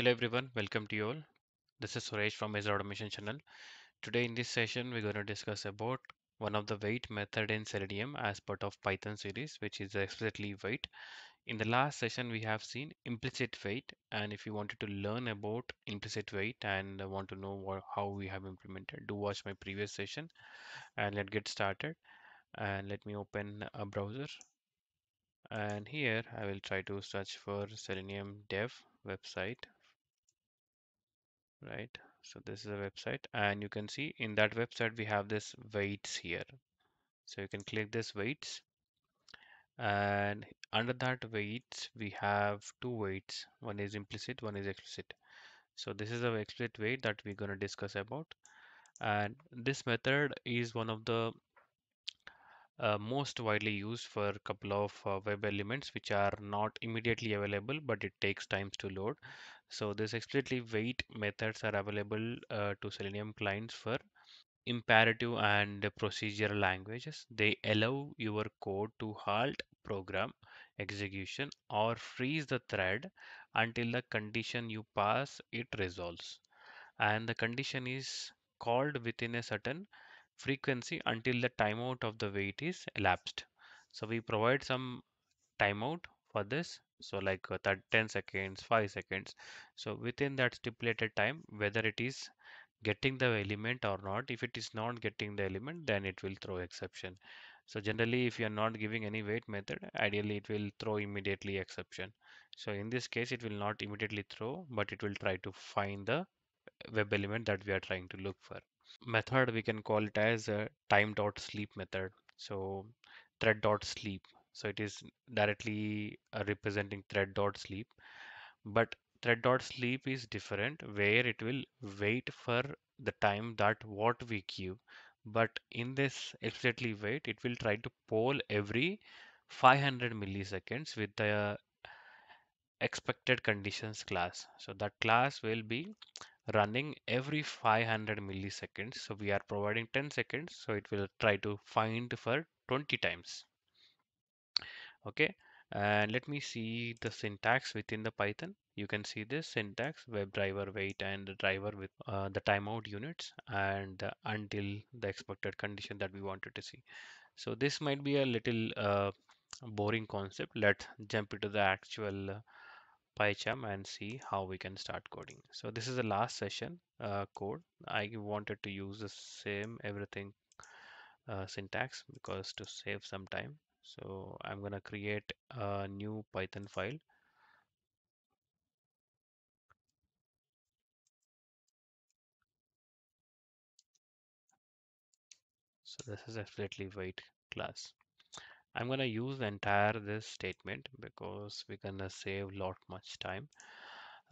Hello everyone, welcome to you all. This is Suresh from SDET Automation channel. Today in this session, we're going to discuss about one of the wait method in Selenium as part of Python series, which is explicitly wait. In the last session, we have seen implicit wait. And if you wanted to learn about implicit wait and want to know what, how we have implemented, do watch my previous session and let's get started. And let me open a browser. And here I will try to search for Selenium dev website right? So this is a website and you can see in that website we have this waits here. So you can click this waits and under that waits we have two waits. One is implicit one is explicit. So this is the explicit wait that we're going to discuss about. And this method is one of the uh, most widely used for a couple of uh, web elements which are not immediately available but it takes times to load. So this explicitly wait methods are available uh, to selenium clients for imperative and procedural languages. They allow your code to halt program execution or freeze the thread until the condition you pass it resolves. And the condition is called within a certain frequency until the timeout of the wait is elapsed. So we provide some timeout for this. So like uh, that 10 seconds, 5 seconds. So within that stipulated time, whether it is getting the element or not, if it is not getting the element, then it will throw exception. So generally, if you are not giving any wait method, ideally it will throw immediately exception. So in this case, it will not immediately throw, but it will try to find the web element that we are trying to look for method we can call it as a time dot sleep method. So thread dot sleep. So it is directly uh, representing thread dot sleep. But thread dot sleep is different where it will wait for the time that what we give. But in this explicitly wait it will try to poll every 500 milliseconds with the expected conditions class. So that class will be running every 500 milliseconds. So we are providing 10 seconds. So it will try to find for 20 times. Okay. And let me see the syntax within the Python. You can see this syntax WebDriver wait and the driver with uh, the timeout units and until the expected condition that we wanted to see. So this might be a little uh, boring concept. Let's jump into the actual uh, PyCharm and see how we can start coding. So this is the last session uh, code. I wanted to use the same everything uh, syntax because to save some time. So I'm gonna create a new Python file. So this is explicitly wait class. I'm gonna use the entire this statement because we're gonna save lot much time.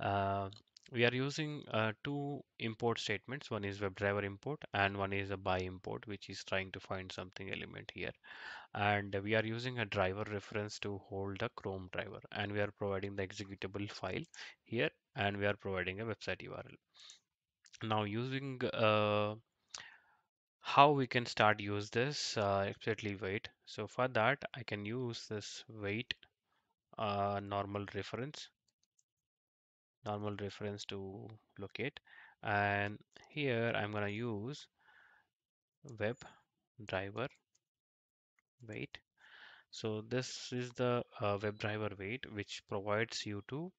Uh, we are using uh, two import statements. One is WebDriver import and one is a by import, which is trying to find something element here. And we are using a driver reference to hold the Chrome driver. And we are providing the executable file here and we are providing a website URL. Now using uh, how we can start use this uh, explicitly wait. So for that, I can use this wait uh, normal reference normal reference to locate and here I'm gonna use web driver wait so this is the uh, web driver wait which provides you to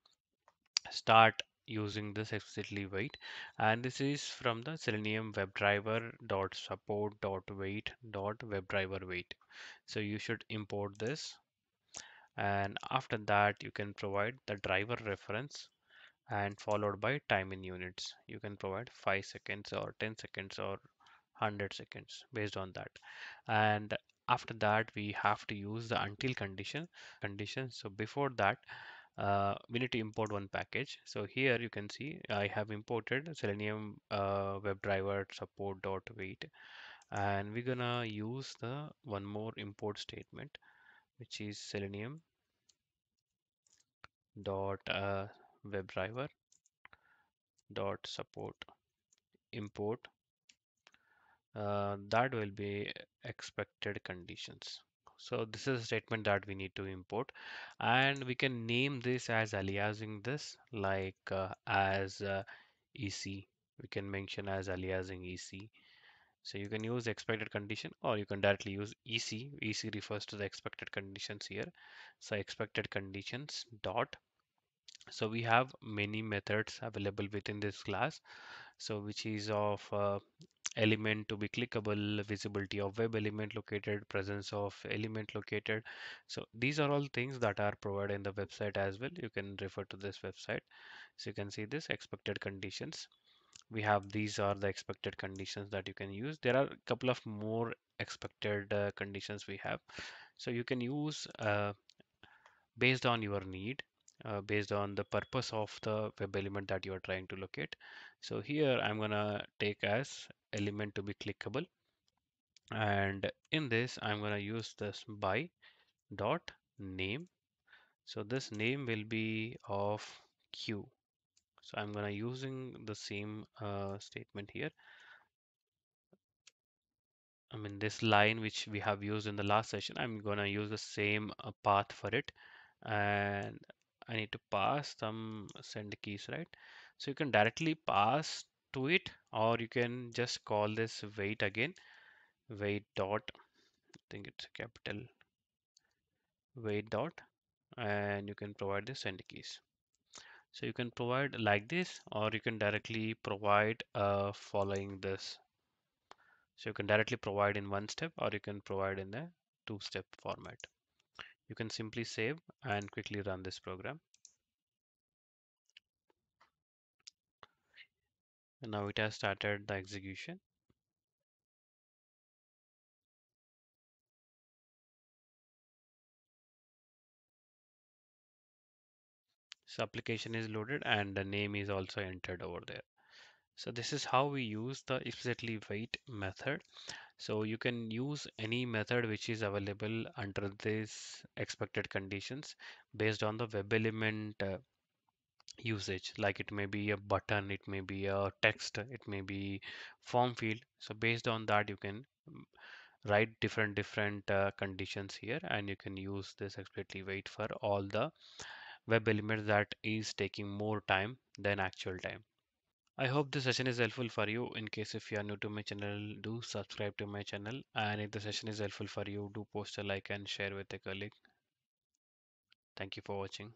start using this explicitly wait and this is from the selenium webdriver dot support dot wait dot webdriver wait so you should import this and after that you can provide the driver reference and followed by time in units. You can provide 5 seconds or 10 seconds or 100 seconds based on that. And after that, we have to use the until condition condition. So before that, uh, we need to import one package. So here you can see I have imported Selenium uh, WebDriver support dot wait, and we're gonna use the one more import statement, which is Selenium dot uh, WebDriver dot support import uh, that will be expected conditions So this is a statement that we need to import and we can name this as aliasing this like uh, as uh, EC. We can mention as aliasing EC. So you can use expected condition or you can directly use EC. EC refers to the expected conditions here. So expected conditions dot. So we have many methods available within this class. So which is of uh, element to be clickable, visibility of web element located, presence of element located. So these are all things that are provided in the website as well. You can refer to this website. So you can see this expected conditions. We have these are the expected conditions that you can use. There are a couple of more expected uh, conditions we have. So you can use uh, based on your need, uh, based on the purpose of the web element that you are trying to locate. So here I'm gonna take as element to be clickable. And in this, I'm gonna use this by dot name. So this name will be of Q. So I'm gonna using the same uh, statement here. I mean this line which we have used in the last session, I'm gonna use the same uh, path for it and I need to pass some send keys, right? So you can directly pass to it or you can just call this wait again, wait dot, I think it's a capital wait dot and you can provide the send keys. So you can provide like this or you can directly provide uh, following this So you can directly provide in one step or you can provide in a two-step format. You can simply save and quickly run this program. And now it has started the execution. So application is loaded and the name is also entered over there. So this is how we use the explicitly wait method. So you can use any method which is available under this expected conditions based on the web element uh, usage. Like it may be a button it may be a text it may be form field. So based on that you can mm, write different different uh, conditions here and you can use this explicitly. Wait for all the web elements that is taking more time than actual time i hope this session is helpful for you. In case if you are new to my channel do subscribe to my channel. And if the session is helpful for you do post a like and share with a colleague. Thank you for watching